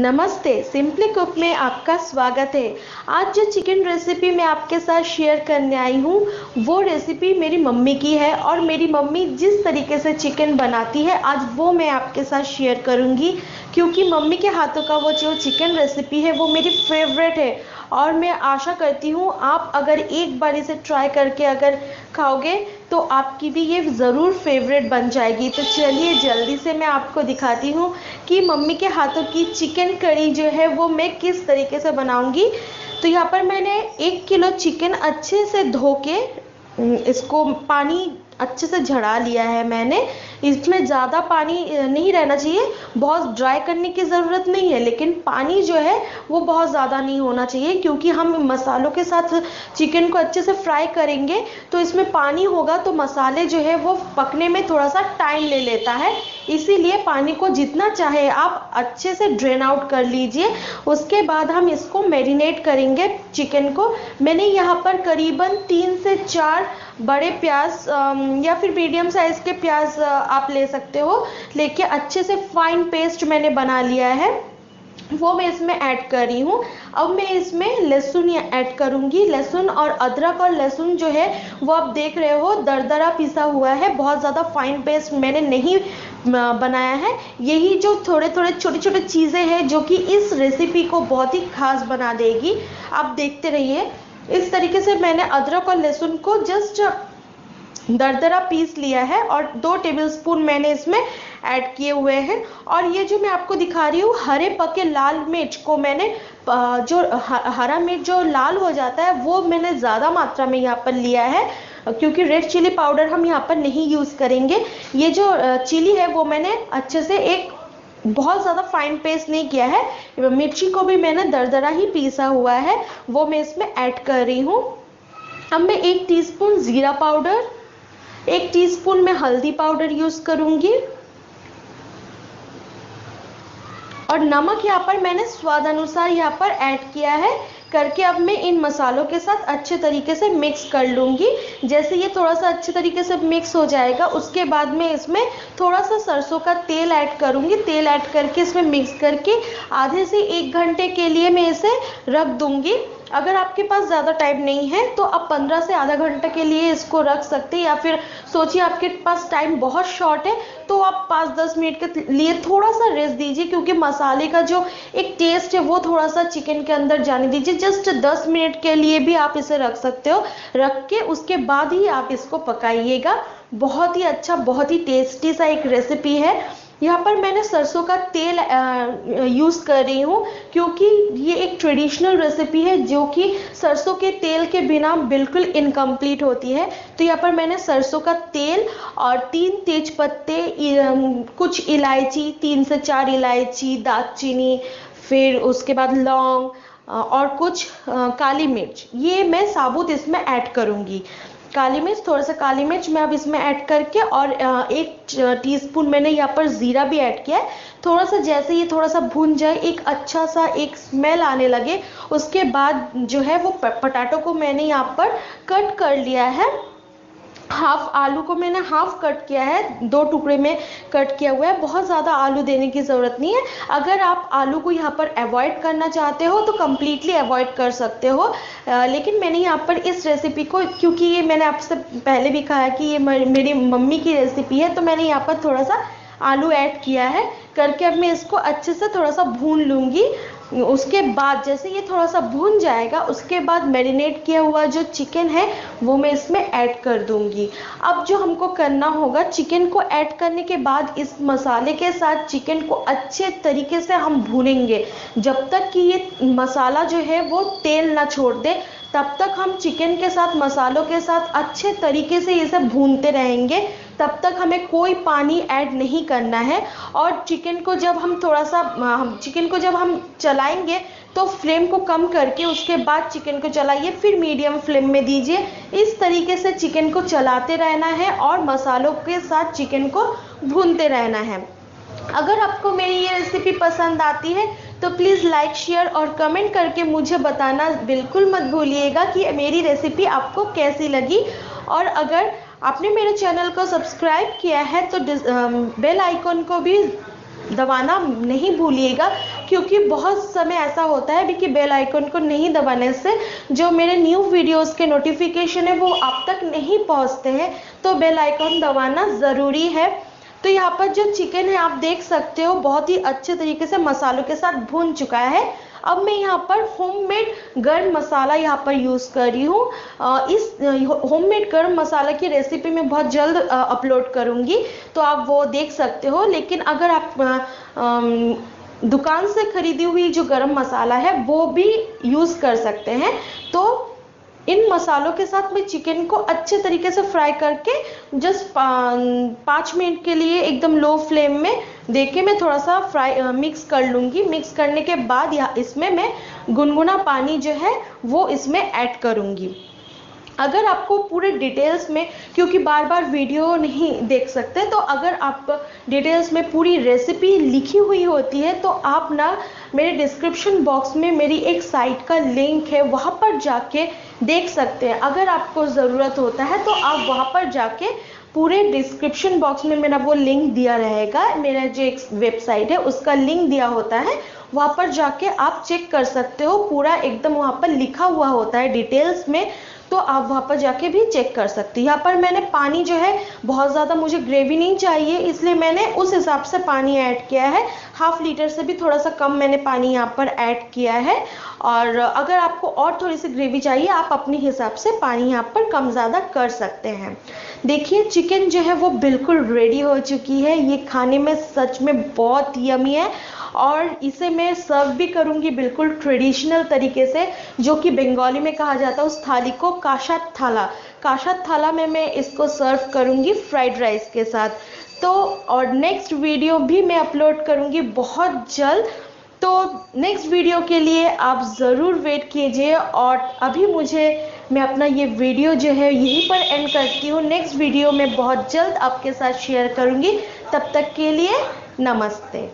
नमस्ते, simply cook में आपका स्वागत है। आज जो चिकन रेसिपी मैं आपके साथ शेयर करने आई हूँ, वो रेसिपी मेरी मम्मी की है और मेरी मम्मी जिस तरीके से चिकन बनाती है, आज वो मैं आपके साथ शेयर करूँगी। क्योंकि मम्मी के हाथों का वो जो चिकन रेसिपी है, वो मेरी फेवरेट है। और मैं आशा करती हूँ, आप अगर एक बार इसे ट्राई करके अगर खाओगे तो आपकी भी ये ज़रूर फेवरेट बन जाएगी। तो चलिए जल्दी से मैं आपको दिखाती हूँ कि मम्मी के हाथों की चिकन कड़ी जो है वो मैं किस तरीके से बनाऊँगी। तो यहाँ पर मैंने एक किलो चिकन अच्छे से धो के इसको पानी अच्छे से झड़ा लिया है मैंने। इसमें ज़्यादा पानी नहीं रहना चाहिए। बहुत ड्राई करने की ज़रूरत नहीं है, लेकिन पानी जो है, वो बहुत ज़्यादा नहीं होना चाहिए, क्योंकि हम मसालों के साथ चिकन को अच्छे से फ्राई करेंगे तो इसमें पानी होगा तो मसाले जो है, वो पकने में थोड़ा सा टाइम ले लेता है। इसीलिए पानी को जितना चाहे आप अच्छे से ड्रेन आउट कर लीजिए। उसके बाद हम इसको मैरिनेट करेंगे चिकन को। मैंने यहाँ पर करीबन तीन से चार बड़े प्याज या फिर मीडियम साइज़ के प्याज आप ले सकते हो। लेके अच्छे से फाइन पेस्ट मैंने बना लिया है। वो मैं इसमें ऐड कर रही हूँ। अब मैं इसमें लहसुन ऐड करूँगी। लहसुन और अदरक और लहसुन जो है, वो आप देख रहे हो, दरदरा पिसा हुआ है। बहुत ज़्यादा फाइन पेस्ट मैंने नहीं बनाया है। यही जो थोड़े थोड़े छोटे छोटे चीज़ें हैं, जो कि इस रेसिपी को बहुत ही खास बना देगी। आप देखते रहिए। इस तरीके से मैंने अदरक और लहसुन को जस्ट दरदरा पीस लिया है और दो टेबलस्पून मैंने इसमें ऐड किए हुए हैं। और ये जो मैं आपको दिखा रही हूँ, हरे पके लाल मिर्च को मैंने जो हरा मिर्च जो लाल हो जाता है, वो मैंने ज़्यादा मात्रा में यहाँ पर लिया है, क्योंकि रेड चिली पाउडर हम यहाँ पर नहीं यूज़ करेंगे। ये जो चिली है, वो मैंने अच्छे से एक बहुत ज़्यादा फाइन पेस्ट नहीं किया है। मिर्ची को भी मैंने दरदरा ही पीसा हुआ है। वो मैं इसमें ऐड कर रही हूँ। अब मैं एक टीस्पून ज़ीरा पाउडर एक टीस्पून में हल्दी पाउडर यूज़ करूँगी। और नमक यहाँ पर मैंने स्वाद अनुसार यहाँ पर ऐड किया है। करके अब मैं इन मसालों के साथ अच्छे तरीके से मिक्स कर लूँगी। जैसे ये थोड़ा सा अच्छे तरीके से मिक्स हो जाएगा, उसके बाद मैं इसमें थोड़ा सा सरसों का तेल ऐड करूँगी। तेल ऐड करके इसमें मिक्स करके आधे से एक घंटे के लिए मैं इसे रख दूँगी। अगर आपके पास ज़्यादा टाइम नहीं है तो आप 15 से आधा घंटे के लिए इसको रख सकते हैं या फिर सोचिए आपके पास टाइम बहुत शॉर्ट है तो आप पाँच दस मिनट के लिए थोड़ा सा रेस्ट दीजिए, क्योंकि मसाले का जो एक टेस्ट है, वो थोड़ा सा चिकन के अंदर जाने दीजिए। जस्ट दस मिनट के लिए भी आप इसे रख सकते हो। रख के उसके बाद ही आप इसको पकाइएगा। बहुत ही अच्छा बहुत ही टेस्टी सा एक रेसिपी है। यहाँ पर मैंने सरसों का तेल यूज़ कर रही हूँ, क्योंकि ये एक ट्रेडिशनल रेसिपी है, जो कि सरसों के तेल के बिना बिल्कुल इनकम्प्लीट होती है। तो यहाँ पर मैंने सरसों का तेल और तीन तेज पत्ते कुछ इलायची, तीन से चार इलायची, दालचीनी, फिर उसके बाद लौंग और कुछ काली मिर्च। ये मैं साबुत इसमें ऐड करूँगी। काली मिर्च, थोड़ा सा काली मिर्च मैं अब इसमें ऐड करके और एक टीस्पून मैंने यहाँ पर ज़ीरा भी ऐड किया है। थोड़ा सा जैसे ये थोड़ा सा भून जाए, एक अच्छा सा एक स्मेल आने लगे, उसके बाद जो है वो पटाटो को मैंने यहाँ पर कट कर लिया है। हाफ़ आलू को मैंने हाफ़ कट किया है दो टुकड़े में कट किया हुआ है। बहुत ज़्यादा आलू देने की ज़रूरत नहीं है। अगर आप आलू को यहाँ पर अवॉइड करना चाहते हो तो कम्प्लीटली अवॉइड कर सकते हो। आ, लेकिन मैंने यहाँ पर इस रेसिपी को क्योंकि ये मैंने आपसे पहले भी कहा है कि ये मेरी मम्मी की रेसिपी है तो मैंने यहाँ पर थोड़ा सा आलू ऐड किया है। करके अब मैं इसको अच्छे से थोड़ा सा भून लूँगी। उसके बाद जैसे ये थोड़ा सा भून जाएगा, उसके बाद मैरिनेट किया हुआ जो चिकन है, वो मैं इसमें ऐड कर दूँगी। अब जो हमको करना होगा चिकन को ऐड करने के बाद इस मसाले के साथ चिकन को अच्छे तरीके से हम भूनेंगे। जब तक कि ये मसाला जो है, वो तेल ना छोड़ दे, तब तक हम चिकन के साथ, मसालों के साथ अच्छे तरीके से इसे भूनते रहेंगे। तब तक हमें कोई पानी ऐड नहीं करना है। और चिकन को जब हम थोड़ा सा चिकन को जब हम चलाएँगे तो फ्लेम को कम करके उसके बाद चिकन को चलाइए। फिर मीडियम फ्लेम में दीजिए। इस तरीके से चिकन को चलाते रहना है और मसालों के साथ चिकन को भूनते रहना है। अगर आपको मेरी ये रेसिपी पसंद आती है तो प्लीज़ लाइक शेयर और कमेंट करके मुझे बताना बिल्कुल मत भूलिएगा कि मेरी रेसिपी आपको कैसी लगी। और अगर आपने मेरे चैनल को सब्सक्राइब किया है तो बेल आइकॉन को भी दबाना नहीं भूलिएगा, क्योंकि बहुत समय ऐसा होता है कि बेल आइकन को नहीं दबाने से जो मेरे न्यू वीडियोस के नोटिफिकेशन है वो आप तक नहीं पहुँचते हैं तो बेल आइकन दबाना ज़रूरी है। तो यहाँ पर जो चिकन है, आप देख सकते हो, बहुत ही अच्छे तरीके से मसालों के साथ भून चुका है। अब मैं यहाँ पर होममेड गर्म मसाला यहाँ पर यूज़ कर रही हूँ। इस होममेड गर्म मसाला की रेसिपी मैं बहुत जल्द अपलोड करूँगी। तो आप वो देख सकते हो। लेकिन अगर आप आ, दुकान से खरीदी हुई जो गरम मसाला है वो भी यूज़ कर सकते हैं। तो इन मसालों के साथ मैं चिकन को अच्छे तरीके से फ्राई करके जस्ट पाँच मिनट के लिए एकदम लो फ्लेम में दे मैं थोड़ा सा फ्राई मिक्स कर लूँगी। मिक्स करने के बाद या, इसमें मैं गुनगुना पानी जो है, वो इसमें ऐड करूँगी। अगर आपको पूरे डिटेल्स में, क्योंकि बार बार वीडियो नहीं देख सकते तो अगर आप डिटेल्स में पूरी रेसिपी लिखी हुई होती है तो आप ना मेरे डिस्क्रिप्शन बॉक्स में मेरी एक साइट का लिंक है, वहाँ पर जाके देख सकते हैं। अगर आपको ज़रूरत होता है तो आप वहाँ पर जाके पूरे डिस्क्रिप्शन बॉक्स में मेरा वो लिंक दिया रहेगा। मेरा जो एक वेबसाइट है, उसका लिंक दिया होता है। वहाँ पर जाके आप चेक कर सकते हो। पूरा एकदम वहाँ पर लिखा हुआ होता है डिटेल्स में। तो आप वहाँ पर जाके भी चेक कर सकते हैं। यहाँ पर मैंने पानी जो है, बहुत ज़्यादा मुझे ग्रेवी नहीं चाहिए, इसलिए मैंने उस हिसाब से पानी ऐड किया है। हाफ़ लीटर से भी थोड़ा सा कम मैंने पानी यहाँ पर ऐड किया है। और अगर आपको और थोड़ी सी ग्रेवी चाहिए, आप अपने हिसाब से पानी यहाँ पर कम ज़्यादा कर सकते हैं। देखिए चिकन जो है, वो बिल्कुल रेडी हो चुकी है। ये खाने में सच में बहुत यमी है। और इसे मैं सर्व भी करूँगी बिल्कुल ट्रेडिशनल तरीके से, जो कि बंगाली में कहा जाता है, उस थाली को काशा थाला। काशा थाला में मैं इसको सर्व करूँगी फ्राइड राइस के साथ। तो और नेक्स्ट वीडियो भी मैं अपलोड करूँगी बहुत जल्द। तो नेक्स्ट वीडियो के लिए आप ज़रूर वेट कीजिए और अभी मुझे, मैं अपना ये वीडियो जो है, यहीं पर एंड करती हूँ। नेक्स्ट वीडियो में बहुत जल्द आपके साथ शेयर करूँगी। तब तक के लिए नमस्ते।